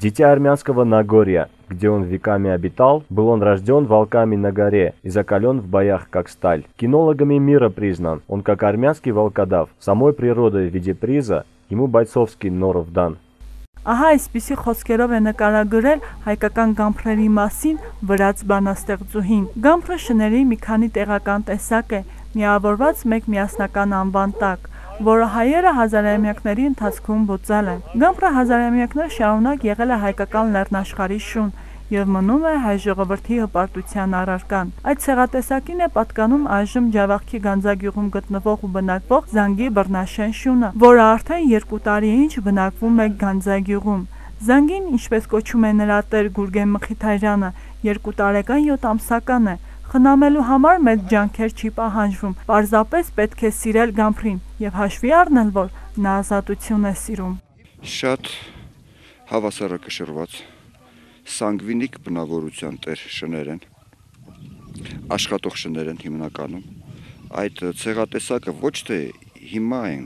Дитя армянского Нагорья, где он веками обитал, был он рожден в Алкаме на горе и закален в боях, как сталь. Кинологами мира признан, он как армянский волкодав, самой природой в виде приза, ему бойцовский норов дан. Ահա այսպիսի խոսքերով է նկարագրել հայկական գամփրերի մասին վրաց բանաստեղծուհին։ Գամփրը շների մի քանի տեղական տեսակ է, միավորված մեկ միասնական անվան տակ, որը հայերը հազարամյակների ընթացքում բուծել են։ Գամփրը հազարամյակներ շարունակ եղել է հայկական լեռնաշխարհի շուն եւ մնում է հայ ժողովրդի հպարտության առարկան։ Այդ ցեղատեսակին է պատկանում այժմ Ջավախքի Գանձագյուղում գտնվող ու բնակվող Զանգի բռնաշեն շունը, որը արդեն 2 տարի ինչ բնակվում է Գանձագյուղում։ Զանգին, ինչպես կոչում է նրա տեր Գուրգեն Մխիթարյանը, 2 տարեկան 7 ամսական է։ Խնամելու համար մեծ ջանքեր չի պահանջվում։ Պարզապես պետք է սիրել Գամփրին եւ հաշվի առնել, որ նա ազատություն է սիրում։ Շատ հավասարակշռված սանգվինիկ բնավորության տեր շներ են, աշխատող շներ են հիմնականում։ Այդ ցեղատեսակը ոչ թե հիմա են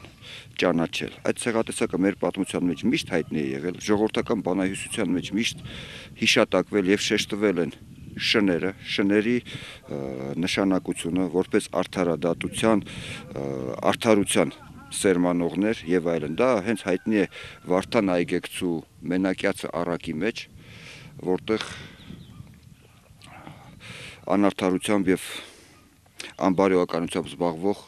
ճանաչել։ Այդ ցեղատեսակը մեր պատմության մեջ միշտ հայտնի է եղել, ժողովրդական բանահյուսության մեջ միշտ հիշատակվել եւ շեշտվել են շները, շների նշանակությունը որպես արդարադատության, արդարության սերմանողներ եւ այլն։ Դա հենց հայտնի է Վարդան այգեկցու մենակյացը առակի մեջ, որտեղ անարթարությամբ եւ անբարոյականությամբ զբաղվող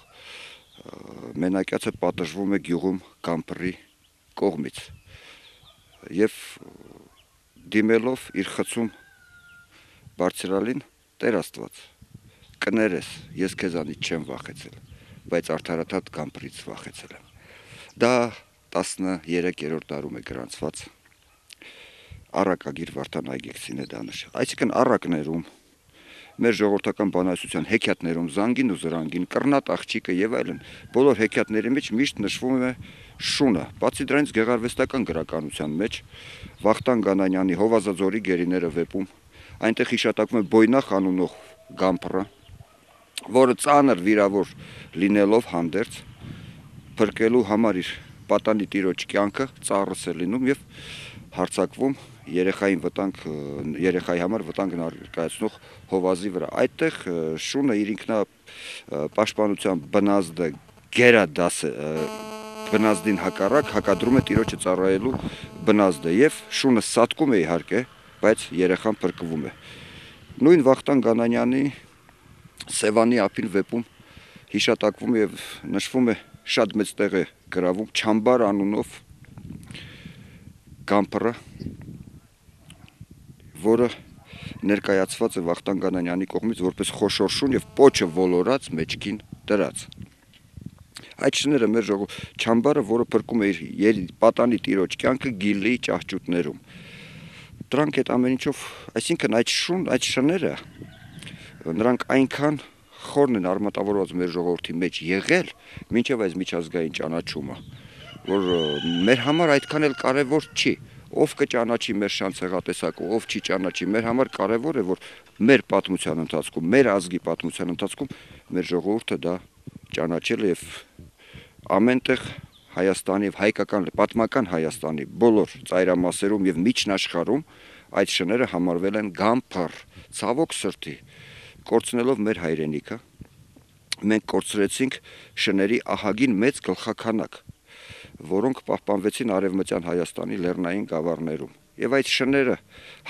մենակյացը պատժվում է գյուղում կամպրի կողմից եւ դիմելով իր խցում բարձրալին Տեր Աստված կներես ես քեզանից չեմ վախեցել բայց արդարաթատ կամպրից վախեցել եմ դա 13-րդ դարում է գրանցված առակագիր Վարդան Այգեքսին է դա նշել։ Այսինքն առակներում մեր ժողովրդական բանահյուսության հեքիաթներում զանգին ու զրանգին, կռնատ աղջիկը եւ այլն, բոլոր հեքիաթների մեջ միշտ նշվում է շունը։ Բացի դրանից գեղարվեստական գրականության մեջ Վախտան Գանանյանի Հովազաձորի գերիները վեպում այնտեղ հիշատակվում է Բոյնախ անունով գամփրը, որը ծանր վիրավոր լինելով հանդերձ փրկելու համար իր պատանի տիրոջ կյանքը ծառս է լինում եւ հարցակվում երեխային վտանգ երեխայի համար վտանգ ներկայացնող հովազի վրա։ Այդտեղ շունը իր ինքնա պաշտպանության բնազդը գերադաս բնազդին հակառակ հակադրում է տիրոջը ծառայելու բնազդը եւ շունը սատկում է իհարկե, բայց երեխան փրկվում է։ Նույն Վախտան Գանանյանի Սևանի ափին վեպում հիշատակվում եւ նշվում է շատ մեծ տեղ է գրավում Չամբար անունով գամփրը որը ներկայացված է Վախտան Գանանյանի կողմից որպես խոշոր շուն եւ պոչը ոլորած մեջքին դրած։ Այդ շները մեր ժողով ճամբարը, որը փրկում է իր պատանի տիրոջ կյանքը գիլի ճահճուտներում։ Դրանք այդ ամեն ինչով, այսինքն այդ շուն, այդ շները նրանք այնքան խորն են արմատավորված մեր ժողովրդի մեջ եղել, մինչև այս միջազգային ճանաչումը, որ մեր համար այդքան էլ կարևոր չի ով կճանաչի մեր շանցեղատեսակը, ով չի ճանաչի, մեր համար կարևոր է, որ մեր պատմության ընթացքում, մեր ազգի պատմության ընթացքում մեր ժողովուրդը դա ճանաչել եւ ամենտեղ Հայաստանի եւ հայկական պատմական Հայաստանի բոլոր ծայրամասերում եւ միջնաշխարում այդ շները համարվել են գամփար, ցավոք սրտի, կորցնելով մեր հայրենիքը մենք կորցրեցինք շների ահագին մեծ գլխականակ որոնք պահպանվեցին արևմտյան Հայաստանի լեռնային գավառներում։ Եվ այդ շները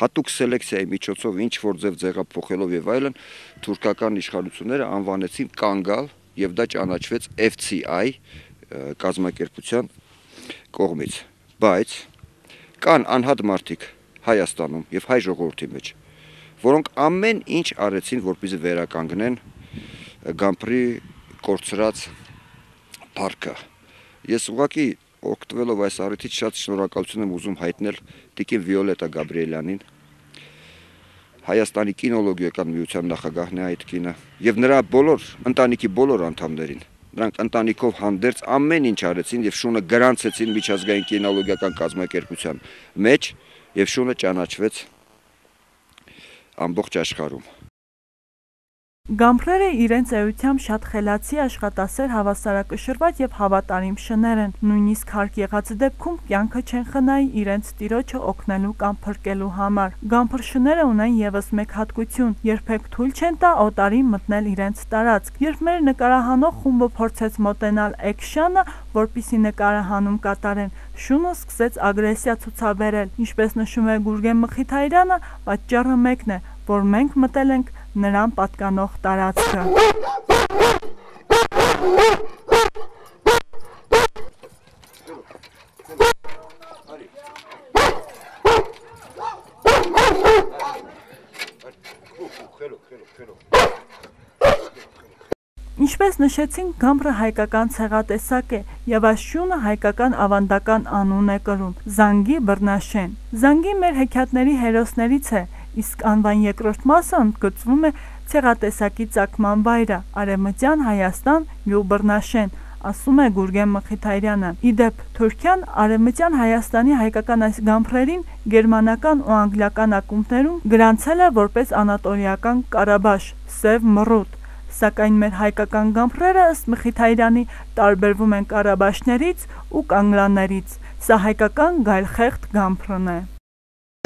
հատուկ սելեկցիայի միջոցով ինչ որ ձև ձեղափոխելով եւ այլն թուրքական իշխանությունները անվանեցին կանգալ եւ դա ճանաչվեց FCI կազմակերպության կողմից, բայց կան անհատ մարդիկ Հայաստանում եւ հայ ժողովրդի մեջ, որոնք ամեն ինչ արեցին, որպեսզի վերականգնեն Գամփրի կորցրած парքը։ Ես ուղղակի օգտվելով այս առիթից շատ շնորհակալություն եմ ուզում հայտնել Տիկին Վիոլետա Գաբրիելյանին, Հայաստանի կինոլոգիական միության նախագահն է այդ կինը եւ նրա բոլոր ընտանիքի բոլոր անդամներին նրանք ընտանիքով հանդերձ ամեն ինչ արեցին եւ շունը գրանցեցին միջազգային կինոլոգիական կազմակերպության մեջ եւ շունը ճանաչվեց ամբողջ աշխարհում Գամփրերը իրենց էությամբ շատ խելացի, աշխատասեր, հավասարակշռված եւ հավատարիմ շներ են։ Նույնիսկ հարկ եղած դեպքում կյանքը չեն խնայի իրենց տիրոջը օգնելու կամ փրկելու համար։ Գամփր շները ունեն եւս մեկ հատկություն՝ երբեք թույլ չեն տա օտարին մտնել իրենց տարածք։ Երբ մեր նկարահանող խումբը փորձեց մոտենալ էքշանը, որպիսի նկարահանում կատարեն, շունը սկսեց ագրեսիա ցուցաբերել։ Ինչպես նշում է Գուրգեն Մխիթարյանը, պատճառը մեկն է, որ մենք մտել ենք նրան պատկանող տարածքը։ Ինչպես նշեցինք, գամբրը հայկական ցեղատեսակ է եւ այս շունը հայկական ավանդական անուն է կրում՝ Զանգի Բռնաշեն։ Զանգի մեր հեքիաթների հերոսներից է, իսկ անվան երկրորդ մասը ընդգծվում է ցեղատեսակի ցակման վայրը՝ Արեմտյան Հայաստան Գյուբռնաշեն, ասում է Գուրգեն Մխիթարյանը։ Իդեպ Թուրքիան Արեմտյան Հայաստանի հայկական այս գամբրերին գերմանական ու անգլիական ակումբներում գրանցել է որպես անատոլիական Կարաբաշ, Սև Մռութ սակայն մեր հայկական գամբրերը ըստ Մխիթարյանի տարբերվում են Կարաբաշներից ու կանգլաներից։ Սա հայկական գայլխեղտ գամբրն է։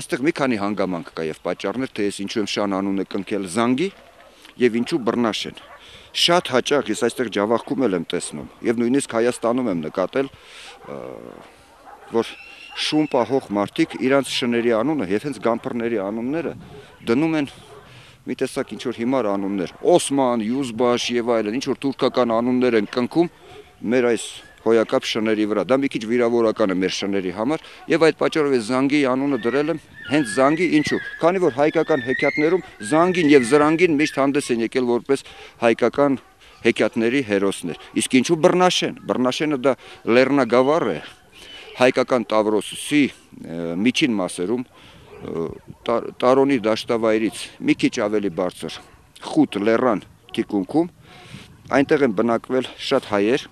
Այստեղ մի քանի հանգամանք կա եւ պատճառներ, թե ես ինչու եմ շան անունը կնքել Զանգի եւ ինչու Բռնաշեն։ Շատ հաճախ ես այստեղ ջավախքում եմ տեսնում եւ նույնիսկ Հայաստանում եմ նկատել, որ շուն պահող մարդիկ իրանց շների անունը եւ հենց գամբրների անունները դնում են մի տեսակ ինչ որ հիմար անուններ, Օսման, Յուզբաշ եւ այլն, ինչ որ թուրքական անուններ են կնքում մեր այս հոյակապ շների վրա։ Դա մի քիչ վիրավորական է մեր շների համար եւ այդ պատճառով ես Զանգի անունը դրել եմ հենց Զանգի ինչու։ Քանի որ հայկական հեքիաթներում Զանգին եւ Զրանգին միշտ հանդես են եկել որպես հայկական հեքիաթների հերոսներ։ Իսկ ինչու Բռնաշեն։ Բռնաշենը դա Լեռնագավառ է հայկական Տավրոսի միջին մասերում տարոնի դաշտավայրից մի քիչ ավելի բարձր խուտ լեռան թիկունքում այնտեղ են բնակվել շատ հայեր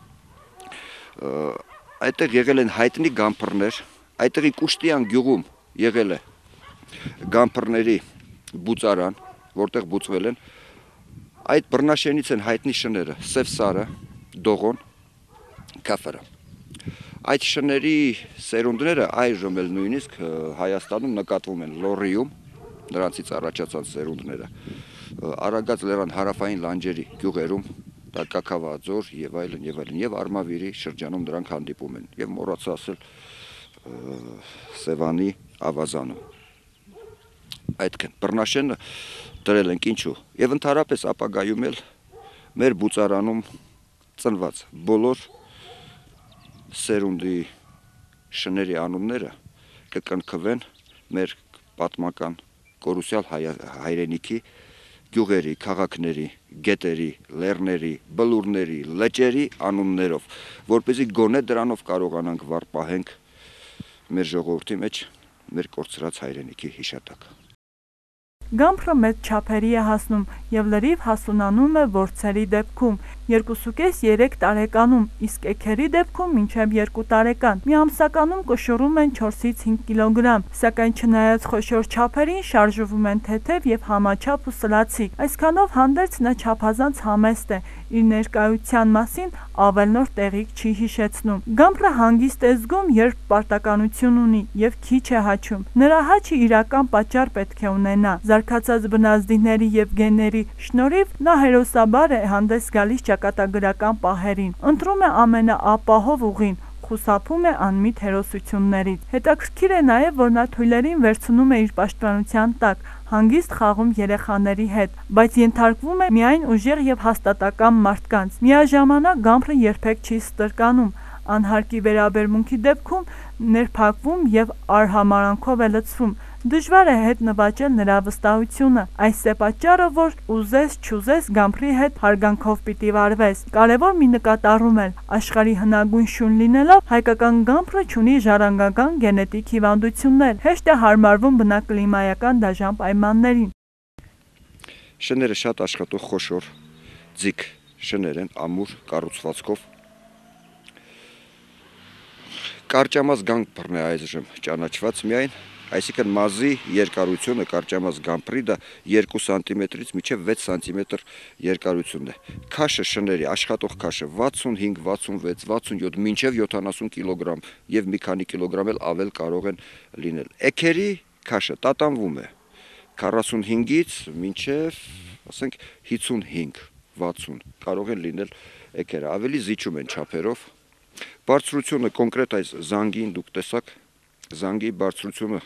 այդտեղ եղել են հայտնի գամփրներ այդտեղի Կուշտյան գյուղում եղել է գամփրների բուծարան որտեղ բուծվել են այդ բռնաշենից են հայտնի շները սև սարը դողոն կաֆերը Այդ շների սերունդները այժմ էլ նույնիսկ Հայաստանում նկատվում են Լորիում, նրանցից առաջացած սերունդները։ Արագած լեռան հարավային լանջերի գյուղերում Տակակավաձոր եւ այլն եւ այլն եւ Արմավիրի շրջանում դրանք հանդիպում են եւ մոռացա ասել Սևանի ավազանում այդքան բռնաշենը դրել ենք ինչու եւ ընդհանրապես ապագայում էլ մեր բուծարանում ծնված բոլոր սերունդի շների անունները կկնքվեն մեր պատմական կորուսյալ հայրենիքի գյուղերի, քաղաքների, գետերի, լեռների, բլուրների, լճերի անուններով, որ เป զի գոնե դրանով կարողանանք վառ պահենք մեր ժողովրդի մեջ մեր կորցրած հայրենիքի հիշատակը։ Գամփրը մեծ չափերի է հասնում եւ լրիվ հասունանում է որցերի դեպքում 2.5-3 տարեկանում, իսկ էքերի դեպքում մինչև 2 տարեկան։ Մի ամսականում կշռում են 4-ից 5 կիլոգրամ, սակայն չնայած խոշոր չափերին շարժվում են թեթև եւ համաչափ ու սլացիկ։ Այսքանով հանդերձ նա չափազանց համեստ է, իր ներկայության մասին ավելնոր տեղիք չի հիշեցնում։ Գամփրը հանգիստ է զգում, երբ պարտականություն ունի եւ քիչ է հաչում։ Նրա հաչը իրական պատճառ պետք է ունենա։ Զարգացած բնազդիների եւ գենների շնորհիվ նա հերոսաբար է հանդես գալիս ճակատագրական պահերին։ Ընտրում է ամենաապահով ուղին, խուսափում է անմիտ հերոսություններից։ Հետաքրքիր է նաև, որ նա թույլերին վերցնում է իր պաշտպանության տակ, հանգիստ խաղում երեխաների հետ, բայց ենթարկվում է միայն ուժեղ եւ հաստատակամ մարդկանց։ Միաժամանակ Գամփրը երբեք չի ստրկանում, անհարկի վերաբերմունքի դեպքում ներփակվում եւ արհամարանքով է լցվում Դժվար է հետ նվաճել նրա վստահությունը։ Այս է պատճառը, որ ուզես չուզես Գամփրի հետ հարգանքով պիտի վարվես։ Կարևոր մի նկատառում էլ աշխարհի հնագույն շուն լինելով հայկական Գամփրը ունի ժառանգական գենետիկ հիվանդություններ։ Հեշտ է հարմարվում բնակլիմայական դաժան պայմաններին։ Շները շատ աշխատող խոշոր ձիգ շներ են ամուր կառուցվածքով կարճամաս գանգ բռն է այժմ ճանաչված միայն Այսինքն մազի երկարությունը կարճամազ գամփրի դա 2 սանտիմետրից մինչև 6 սանտիմետր երկարությունն է։ Քաշը շների աշխատող քաշը 65, 66, 67 մինչև 70 կիլոգրամ եւ մի քանի կիլոգրամ էլ ավել կարող են լինել։ Էքերի քաշը տատանվում է 45-ից մինչև ասենք 55, 60 կարող են լինել էքերը, ավելի զիջում են չափերով։ Բարձրությունը կոնկրետ այս զանգին դուք տեսաք զանգի բարձրությունը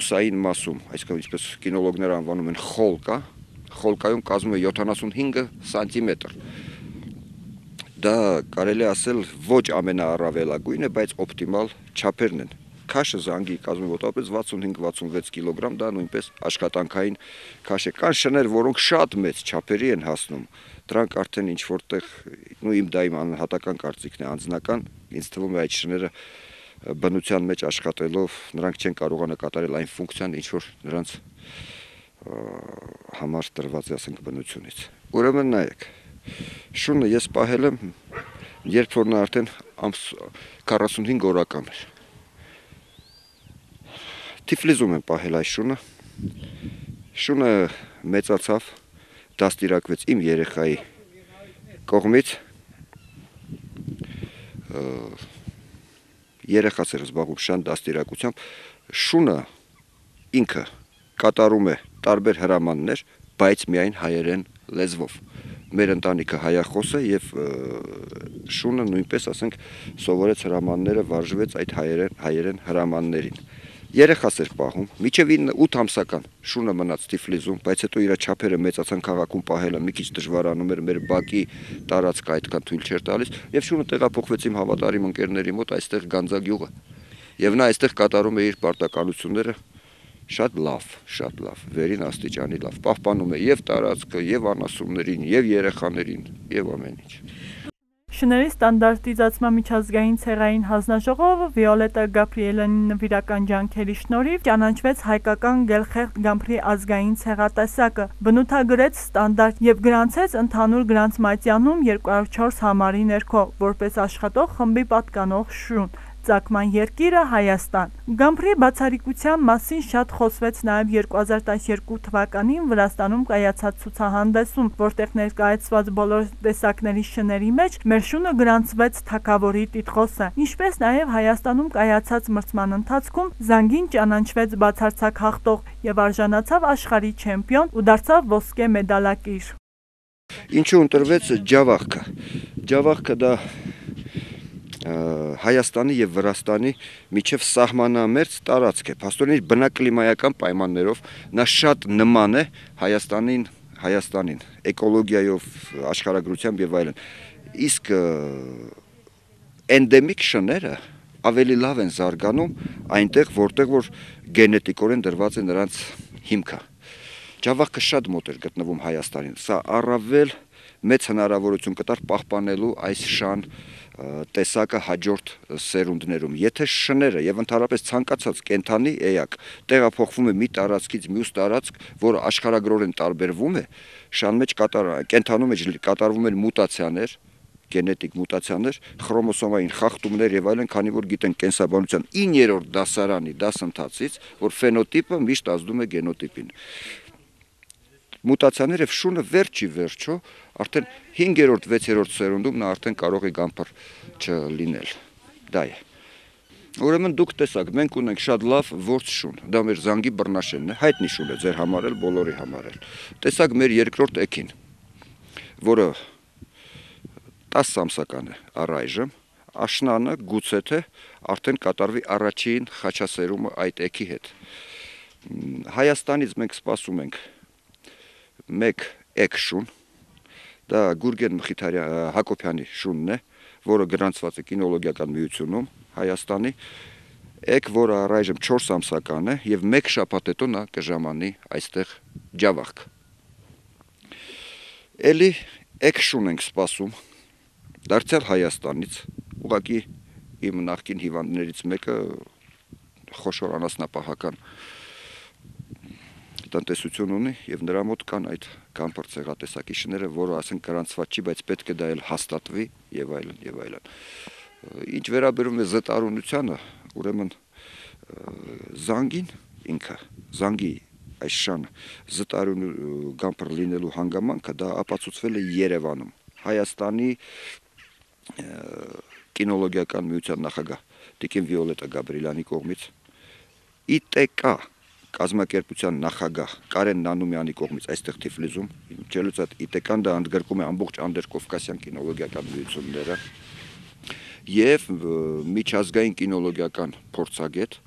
ուսային մասում, այսինքն ինչպես կինոլոգները անվանում են խոլկա, խոլկայում կազմում է 75 սանտիմետր։ Դա կարելի ասել ոչ ամենաառավելագույնը, բայց օպտիմալ չափերն են։ Քաշը զանգի կազմում մոտավորապես 65-66 կիլոգրամ, դա նույնպես աշխատանքային քաշ է։ Կան շներ, որոնք շատ մեծ չափերի են հասնում։ Դրանք արդեն ինչ որտեղ, նույն իմ դա իմ անհատական կարծիքն է, անձնական, ինձ թվում է այդ շները բնության մեջ աշխատելով նրանք չեն կարողանա կատարել այն ֆունկցիան, ինչ որ նրանց համար տրված է, ասենք, բնությունից։ Ուրեմն նայեք, շունը ես պահել եմ, երբ որ նա արդեն 45 օրական էր։ Թիֆլիզում եմ պահել այս շունը։ Շունը մեծացավ, դաստիարակվեց իմ երեխայի կողմից երեխաս էր զբաղվում շան դաստիարակությամբ, շունը ինքը կատարում է տարբեր հրամաններ, բայց միայն հայերեն լեզվով։ Մեր ընտանիքը հայախոս է եւ շունը նույնպես, ասենք, սովորեց հրամանները, վարժվեց այդ հայերեն հայերեն հրամաններին երեխաս էր պահում, միջև 8 ամսական շունը մնաց Տիֆլիզում, բայց հետո իր չափերը մեծացան քաղաքում պահելը մի քիչ դժվարանում էր, մեր բակի տարածքը այդքան թույլ չէր տալիս, եւ շունը տեղափոխվեց իմ հավատարիմ ընկերների մոտ այստեղ Գանձագյուղը։ Եվ նա այստեղ կատարում է իր պարտականությունները շատ լավ, շատ լավ, վերին աստիճանի լավ։ Պահպանում է եւ տարածքը, եւ անասուններին, եւ երեխաներին, եւ ամեն ինչ։ Շների ստանդարտիզացման միջազգային ցեղային հանձնաժողովը Վիոլետա Գաբրիելյանի նվիրական ջանքերի շնորհիվ ճանաչվեց հայկական գելխեղտ գամփրի ազգային ցեղատեսակը, բնութագրեց ստանդարտ եւ գրանցեց ընդհանուր գրանցմատյանում 204 համարի ներքո որպես աշխատող խմբի պատկանող շուն ծագման երկիրը Հայաստան։ Գամփրի բացառիկության մասին շատ խոսվեց նաև 2012 թվականին Վրաստանում կայացած ցուցահանդեսում, որտեղ ներկայացված բոլոր տեսակների շների մեջ մեր շունը գրանցվեց թակավորի տիտղոսը, ինչպես նաև Հայաստանում կայացած մրցման ընթացքում զանգին ճանաչվեց բացարձակ հաղթող եւ արժանացավ աշխարհի չեմպիոն ու դարձավ ոսկե մեդալակիր։ Ինչու ընտրվեց Ջավախքը։ Ջավախքը դա Հայաստանի եւ Վրաստանի միջև սահմանամերձ տարածք է։ Փաստորեն իր բնակլիմայական պայմաններով նա շատ նման է Հայաստանին, Հայաստանին, էկոլոգիայով, աշխարհագրությամբ եւ այլն։ Իսկ էնդեմիկ շները ավելի լավ են զարգանում այնտեղ, որտեղ որ գենետիկորեն դրված է նրանց հիմքը։ Ջավախքը շատ մոտ էր գտնվում Հայաստանին։ Սա առավել մեծ հնարավորություն կտար պահպանելու այս շան տեսակը հաջորդ սերունդներում։ Եթե շները եւ ընդհանրապես ցանկացած կենթանի էակ տեղափոխվում է մի տարածքից մյուս տարածք, որը աշխարհագրորեն տարբերվում է, շան մեջ կատար կենթանու մեջ կատարվում են մուտացիաներ, գենետիկ մուտացիաներ, խրոմոսոմային խախտումներ եւ այլն, քանի որ գիտեն կենսաբանության 9-րդ դասարանի դասընթացից, որ ֆենոտիպը միշտ ազդում է գենոտիպին մուտացիաները շունը վերջի վերջո արդեն 5-րդ 6-րդ սերունդում նա արդեն կարող է գամփր չլինել։ Դա է։ Ուրեմն դուք տեսակ, մենք ունենք շատ լավ ворց շուն։ Դա մեր զանգի բռնաշենն է, հայտնի շուն է ձեր համար էլ, բոլորի համար էլ։ Տեսակ մեր երկրորդ էքին, որը 10 ամսական է առայժմ, աշնանը գուցե թե արդեն կատարվի առաջին խաչասերումը այդ էքի հետ։ Հայաստանից մենք սպասում ենք մեկ էքշուն, դա Գուրգեն Մխիթարյան Հակոբյանի շունն է, որը գրանցված է կինոլոգիական միությունում Հայաստանի, էք, որը առայժմ 4 ամսական է եւ 1 շաբաթ հետո նա կժամանի այստեղ ջավախք։ Էլի էքշուն ենք սպասում դարձյալ Հայաստանից, ուղակի իմ նախկին հիվանդներից մեկը խոշոր անասնապահական տնտեսություն ունի եւ նրա մոտ կան այդ կամփր ցեղատեսակի շները, որը ասենք գրանցված չի, բայց պետք է դա էլ հաստատվի եւ այլն եւ այլն։ Ինչ վերաբերում է զտարունությանը, ուրեմն զանգին ինքը զանգի այս շանը զտարուն գամփր լինելու հանգամանքը դա ապացուցվել է Երևանում Հայաստանի կինոլոգիական միության նախագահ Տիկին Վիոլետա Գաբրիելյանի կողմից ԻՏԿ կազմակերպության նախագահ Կարեն Նանումյանի կողմից այստեղ Թիֆլիզում ճելուց այդ ԻՏԿ-ն դա ընդգրկում է ամբողջ անդերկովկասյան կինոլոգիական միությունները եւ միջազգային կինոլոգիական փորձագետ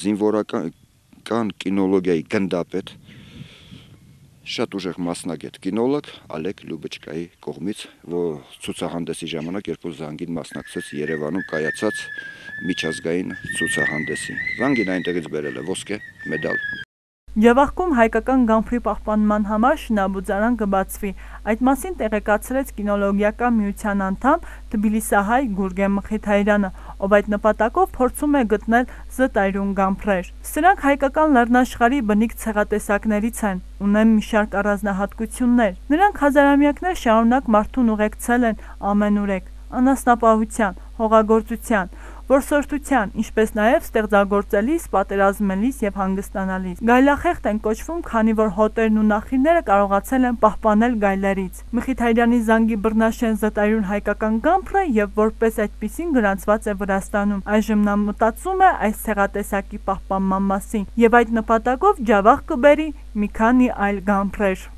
զինվորական կան կինոլոգիայի գնդապետ շատ ուժեղ մասնագետ կինոլոգ Ալեկ Լուբեչկայի կողմից, որ ցուցահանդեսի ժամանակ երբ որ Զանգին մասնակցեց Երևանում կայացած միջազգային ցուցահանդեսին։ Զանգին այնտեղից բերել է ոսկե մեդալ։ Ջավախքում հայկական գամփրի պահպանման համար շինաբուծարան կբացվի։ Այդ մասին տեղեկացրեց կինոլոգիական միության անդամ Թբիլիսահայ Գուրգեն Մխիթարյանը, ով այդ նպատակով փորձում է գտնել զտայրուն գամփրեր։ Սրանք հայկական լեռնաշխարհի բնիկ ցեղատեսակներից են, ունեն մի շարք առանձնահատկություններ։ Նրանք հազարամյակներ շարունակ մարդուն ուղեկցել են ամենուրեք անասնապահության, հողագործության, որսորդության, ինչպես նաև ստեղծագործելիս, պատերազմելիս եւ հանգստանալիս։ Գայլախեղտ են կոչվում, քանի որ հոտերն ու նախինները կարողացել են պահպանել գայլերից։ Մխիթարյանի զանգի բռնաշեն զտայուն հայկական գամփրը եւ որպես այդպեսին գրանցված է Վրաստանում։ Այժմ նա մտածում է այս ցեղատեսակի պահպանման մասին եւ այդ նպատակով ջավախ կբերի մի քանի այլ գամփրեր։